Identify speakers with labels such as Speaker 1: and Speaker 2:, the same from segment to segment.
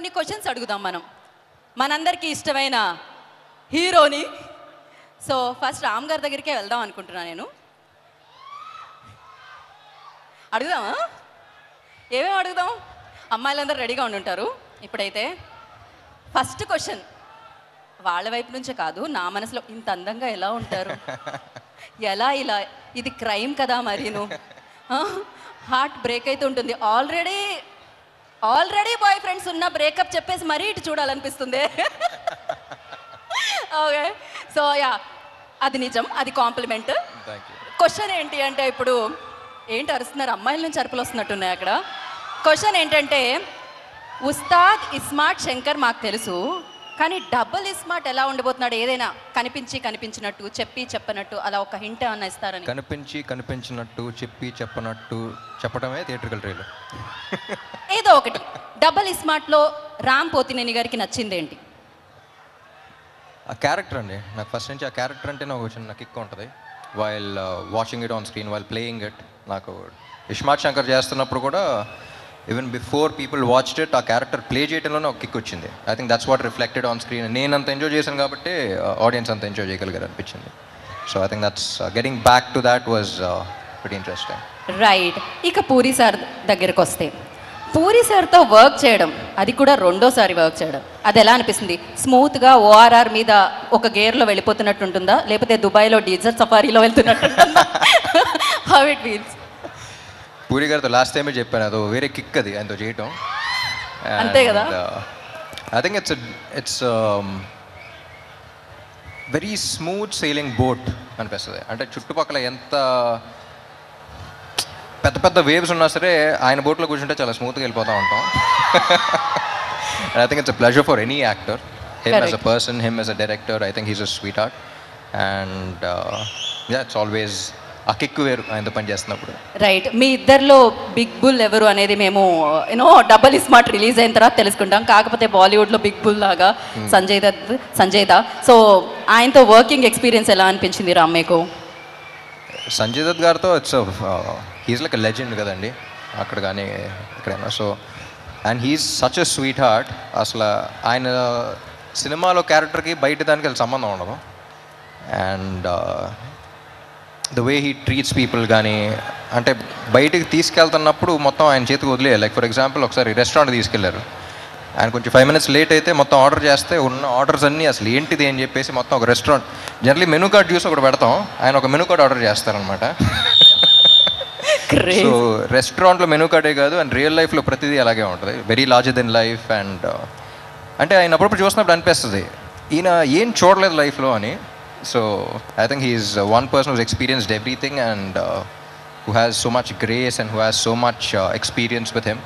Speaker 1: కొన్ని క్వశ్చన్స్ అడుగుదాం మనం. మనందరికీ ఇష్టమైన హీరోని. సో ఫస్ట్ రామ్ గారి దగ్గరికే వెళ్దాం అనుకుంటున్నా నేను. అడుగుదామా? ఏమేమి అడుగుదాం? అమ్మాయిలందరూ రెడీగా ఉండుంటారు ఇప్పుడైతే. ఫస్ట్ క్వశ్చన్ వాళ్ళ వైపు నుంచే కాదు నా మనసులో ఇంత అందంగా ఎలా ఉంటారు? ఎలా ఇలా ఇది క్రైమ్ కదా మరీను? హార్ట్ బ్రేక్ అయితే ఉంటుంది. ఆల్రెడీ ఆల్రెడీ బాయ్ ఫ్రెండ్స్ ఉన్న బ్రేకప్ చెప్పేసి మరీ ఇటు చూడాలనిపిస్తుంది. ఓకే. సో యా అది నిజం అది కాంప్లిమెంట్. క్వశ్చన్ ఏంటి అంటే ఇప్పుడు ఏంటి అరుస్తున్నారు? అమ్మాయిల నుంచి అరుపులు వస్తున్నట్టున్నాయి అక్కడ. క్వశ్చన్ ఏంటంటే ఉస్తాద్ ఇస్మార్ట్ శంకర్ మాకు తెలుసు. కానీ డబుల్ ఇస్మార్ట్ ఎలా ఉండబోతున్నాడు ఏదైనా కనిపించి కనిపించినట్టు చెప్పి చెప్పనట్టు అలా ఒక హింట్ ఏమన్నా ఇస్తారని.
Speaker 2: కనిపించి కనిపించినట్టు చెప్పి చెప్పనట్టు చెప్పడమే థియేట్రికల్ ట్రైలర్.
Speaker 1: ఏదో ఒకటి. డబుల్ ఇస్మార్ట్లో రామ్ పోతినేని గారికి నచ్చింది ఏంటి?
Speaker 2: ఆ క్యారెక్టర్ అండి. నాకు ఫస్ట్ నుంచి ఆ క్యారెక్టర్ అంటే నాకు చిన్న కిక్ ఉంటుంది. While watching it on screen while playing it నాకు ఇష్మాత్ శంకర్ చేస్తున్నప్పుడు కూడా even before people watched it ఆ క్యారెక్టర్ ప్లే చేయడంలోనే ఒక కిక్ వచ్చింది. I think that's what reflected on screen నేను అంత ఎంజాయ్ చేశాను కాబట్టి ఆడియన్స్ అంత ఎంజాయ్ చేయగలిగారు అనిపించింది. So I think that's getting back to that was very interesting
Speaker 1: right ఇక పూరి సార్ దగ్గరకు వస్తే పూరి సార్తో వర్క్ చేయడం అది కూడా రెండోసారి వర్క్ చేయడం అది ఎలా అనిపిస్తుంది? స్మూత్గా ఓఆర్ఆర్ మీద ఒక గేర్లో వెళ్ళిపోతున్నట్టు ఉంటుందా లేకపోతే దుబాయ్లో డీజల్ సఫారీలో వెళ్తున్నట్టు హౌ ఇట్ ఫీల్స్
Speaker 2: పూరి గారితో లాస్ట్ టైమే చెప్పాను అదో వేరే కిక్ అది ఆయనతో చేయటం.
Speaker 1: అంతే కదా?
Speaker 2: I think it's it's very smooth sailing boat అనిపిస్తుంది. అంటే చుట్టుపక్కల ఎంత పెద్ద పెద్ద వేవ్స్ ఉన్నా సరే ఆయన బోట్లో కూర్చుంటే చాలా స్మూత్గా వెళ్ళిపోతూ ఉంటాం. I think it's a pleasure for any actor him
Speaker 1: as
Speaker 2: a. Person him as a director I think he's a sweetheart and ya it's always ఆ కిక్ వేరు ఆయనతో పని చేస్తున్నప్పుడు
Speaker 1: రైట్ మీ ఇద్దరిలో బిగ్ బుల్ ఎవరు అనేది మేము యూనో డబల్ స్మార్ట్ రిలీజ్ అయిన తర్వాత తెలుసుకుంటాం. కాకపోతే బాలీవుడ్లో బిగ్ బుల్ లాగా సంజయ్ దత్ సంజయ్ దా. సో ఆయనతో వర్కింగ్ ఎక్స్పీరియన్స్ ఎలా అనిపించింది రామ్ మీకు?
Speaker 2: సంజయ్ దత్ గారితో ఇట్స్ హీస్ లైక్ లెజెండ్ కదండి. అక్కడ కానీ ఎక్కడైనా. So and he's such a sweetheart అసలు ఆయన సినిమాలో క్యారెక్టర్కి బయట దానికి సంబంధం ఉండదు. And the way he treats people కానీ అంటే బయటికి తీసుకెళ్తున్నప్పుడు మొత్తం ఆయన చేతికి వదిలే లైక్ ఫర్ ఎగ్జాంపుల్ ఒకసారి రెస్టారెంట్ తీసుకెళ్ళారు. ఆయన కొంచెం ఫైవ్ మినిట్స్ లేట్ అయితే మొత్తం ఆర్డర్ చేస్తే ఉన్న ఆర్డర్స్ అన్నీ అసలు ఏంటిది అని చెప్పేసి మొత్తం ఒక రెస్టారెంట్ జనరలీ మెనూ కార్డ్ చూసి ఒకటి పెడతాం. ఆయన ఒక మెనూ కార్డ్ ఆర్డర్ చేస్తారనమాట సో రెస్టారెంట్లో మెనూ కార్డే కాదు అండ్ రియల్ లైఫ్లో ప్రతిదీ అలాగే ఉంటుంది. Very larger than life and అంటే ఆయన అప్పుడప్పుడు చూసినప్పుడు అనిపిస్తుంది ఈయన ఏం చూడలేదు లైఫ్లో అని. So I think he's one person who's experienced everything and who has so much grace and who has so much experience with him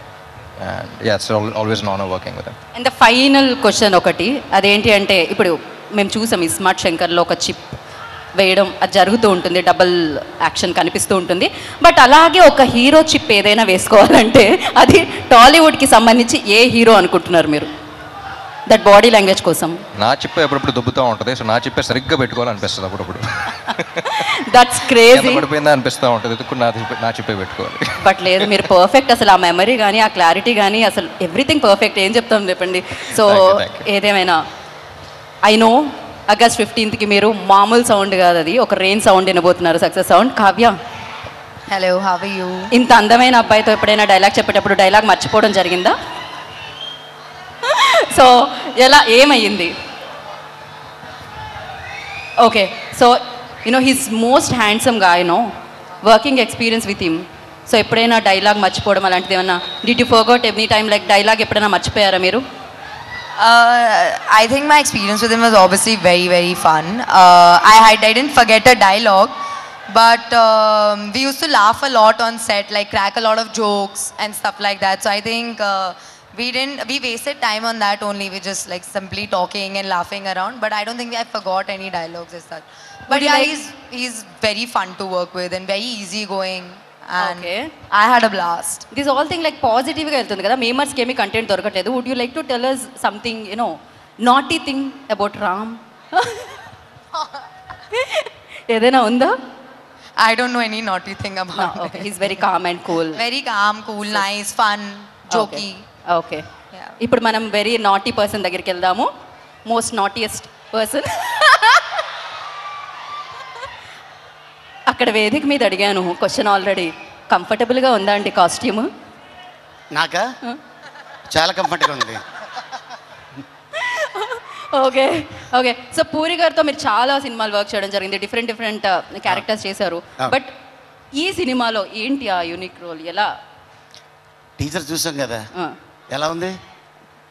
Speaker 2: and as always non working with
Speaker 1: and the final question ఒకటి అదేంటి అంటే ఇప్పుడు మేము చూసాం ఈ smart శంకర్లో ఒక chip వేయడం అది జరుగుతూ ఉంటుంది డబుల్ యాక్షన్ కనిపిస్తూ ఉంటుంది. బట్ అలాగే ఒక హీరో చిప్ ఏదైనా వేసుకోవాలంటే అది టాలీవుడ్కి సంబంధించి ఏ హీరో అనుకుంటున్నారు మీరు? దట్ బాడీ లాంగ్వేజ్ కోసం
Speaker 2: నా చిప్పే ఎప్పుడప్పుడు దుబ్బుతూ ఉంటుంది సో నా చిప్పే సరిగ్గా పెట్టుకోవాలనిపిస్తుంది అప్పుడప్పుడు.
Speaker 1: దట్స్ క్రేజీ
Speaker 2: పడిపోయిందా అనిపిస్తూ ఉంటుంది ఎత్తుకుని నా చిప్పే నా చిప్పే పెట్టుకోవాలి.
Speaker 1: బట్ లేదు మీరు పర్ఫెక్ట్ అసలు ఆ మెమరీ కానీ ఆ క్లారిటీ కానీ అసలు ఎవ్రీథింగ్ పర్ఫెక్ట్ ఏం చెప్తాం చెప్పండి? సో. ఏదేమైనా ఐ నో ఆగస్ట్ ఫిఫ్టీన్త్కి మీరు మామూలు సౌండ్ కాదు అది ఒక rain sound వినబోతున్నారు. Success sound Kavya
Speaker 3: Hello, how are you?
Speaker 1: ఇంత అందమైన అబ్బాయితో ఎప్పుడైనా డైలాగ్ చెప్పేటప్పుడు డైలాగ్ మర్చిపోవడం జరిగిందా? సో ఎలా ఏమయ్యింది okay so you know he's most handsome గా you know working experience with him so ఎప్పుడైనా డైలాగ్ మర్చిపోవడం అలాంటిది ఏమన్నా did you forgot every time like dialogue ఎప్పుడైనా మర్చిపోయారా మీరు
Speaker 3: Uh, I think my experience with him was obviously very, very fun. Uh, I had I didn't forget a dialogue, but um, we used to laugh a lot on set, like crack a lot of jokes and stuff like that. So I think uh, we didn't we wasted time on that only. We just like simply talking and laughing around. But I don't think I forgot any dialogues as such. But
Speaker 1: Would you
Speaker 3: yeah,
Speaker 1: like-
Speaker 3: he's he's very fun to work with and very easygoing. And
Speaker 1: Okay.
Speaker 3: I had a blast.
Speaker 1: This all thing like పాజిటివ్గా వెళ్తుంది కదా మేమర్స్కి ఏమీ content దొరకట్లేదు would you like to tell us something you know naughty thing about Ram ఏదైనా ఉందా
Speaker 3: I don't know any naughty thing about
Speaker 1: okay
Speaker 3: him.
Speaker 1: He's very calm and cool
Speaker 3: Very calm, cool, nice, fun, jokey. Okay.
Speaker 1: ఇప్పుడు మనం very naughty person దగ్గరికి వెళ్దాము. Most naughtiest person అక్కడ వేదిక మీద అడిగాను క్వశ్చన్ ఆల్రెడీ కంఫర్టబుల్గా ఉందా అండి కాస్ట్యూమ్
Speaker 4: నాకా? చాలా కంఫర్ట్గా ఉంది.
Speaker 1: ఓకే ఓకే సో పూరి గారితో మీరు చాలా సినిమాలు వర్క్ చేయడం జరిగింది. డిఫరెంట్ డిఫరెంట్ క్యారెక్టర్స్ చేశారు. బట్ ఈ సినిమాలో ఏంటి ఆ యూనిక్ రోల్ ఎలా?
Speaker 4: టీచర్ చూసాం కదా. ఎలా ఉంది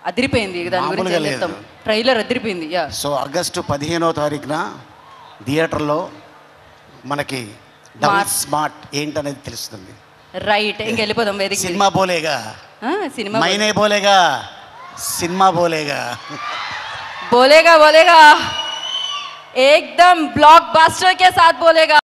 Speaker 1: అదిరిపోయింది దాని గురించి
Speaker 4: మామూలుగా
Speaker 1: ఏం చెప్తాం
Speaker 4: లేదు.
Speaker 1: ట్రైలర్ అదిరిపోయింది యా
Speaker 4: సో ఆగస్టు పదిహేనో తారీఖున థియేటర్లో మనకి డబుల్
Speaker 1: మార్క్.
Speaker 4: స్మార్ట్ ఏంటనేది తెలుస్తుంది
Speaker 1: రైట్ ఇంక వెళ్ళిపోదాం వేదిక మీదకి.
Speaker 4: సినిమా బోలేగా
Speaker 1: ఆ, సినిమా
Speaker 4: మైనే బోలేగా సినిమా బోలేగా
Speaker 1: बोलेगा बोलेगा एकदम ब्लॉकबस्टर के साथ बोलेगा